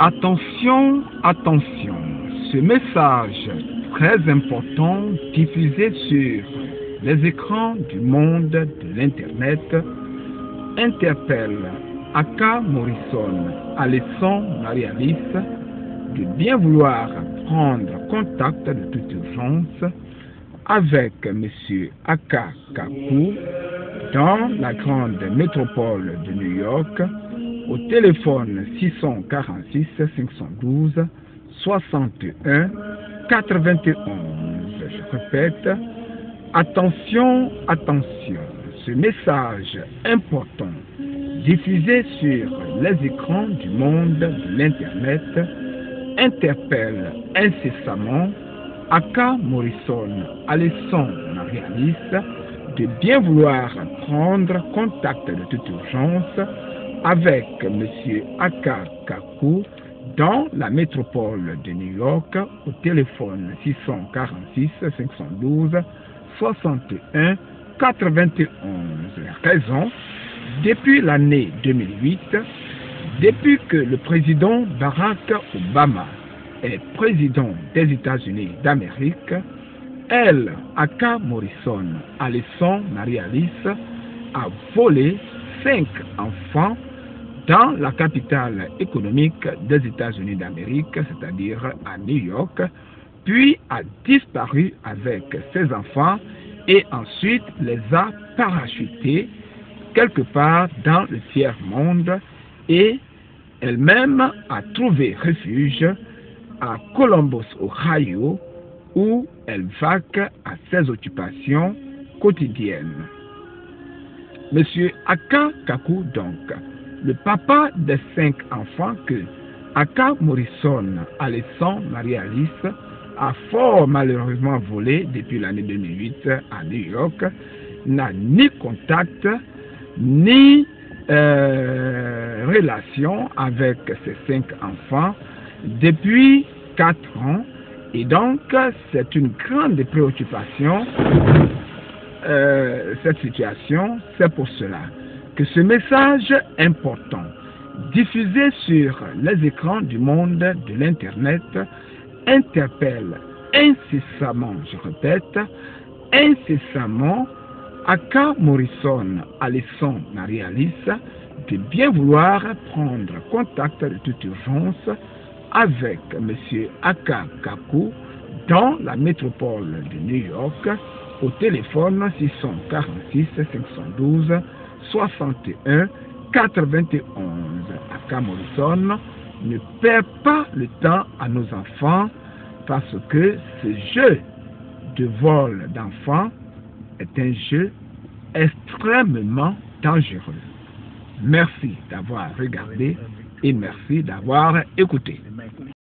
Attention, attention, ce message très important diffusé sur les écrans du monde de l'Internet interpelle Aka Morrison, Alesson Marie-Alice, de bien vouloir prendre contact de toute urgence avec M. Aka Kaku dans la grande métropole de New York au téléphone 646 512 61 91. Je répète, attention, attention, ce message important diffusé sur les écrans du monde de l'Internet interpelle incessamment Aka Morrison, Alesson Marialis, de bien vouloir prendre contact de toute urgence avec M. Aka Kaku dans la métropole de New York au téléphone 646 512 61 91. Raison, depuis l'année 2008, depuis que le président Barack Obama est président des États-Unis d'Amérique, elle, Aka Morrison, Alesson Marie-Alice, a volé cinq enfants dans la capitale économique des États-Unis d'Amérique, c'est-à-dire à New York, puis a disparu avec ses enfants et ensuite les a parachutés quelque part dans le tiers-monde et elle-même a trouvé refuge à Columbus, Ohio, où elle vaque à ses occupations quotidiennes. Monsieur Aka Kaku, donc, le papa des cinq enfants que Aka Morrison Alesson Marie-Alice a fort malheureusement volé depuis l'année 2008 à New York, n'a ni contact, ni euh, relation avec ses cinq enfants depuis quatre ans. Et donc, c'est une grande préoccupation, euh, cette situation. C'est pour cela que ce message important, diffusé sur les écrans du monde de l'Internet, interpelle incessamment, je répète, incessamment Aka Morrison, Alesson Marie-Alice, de bien vouloir prendre contact de toute urgence avec M. Aka Kaku dans la métropole de New York au téléphone 646 512 61 91. Aka Morrison ne perd pas le temps à nos enfants parce que ce jeu de vol d'enfants est un jeu extrêmement dangereux. Merci d'avoir regardé et merci d'avoir écouté.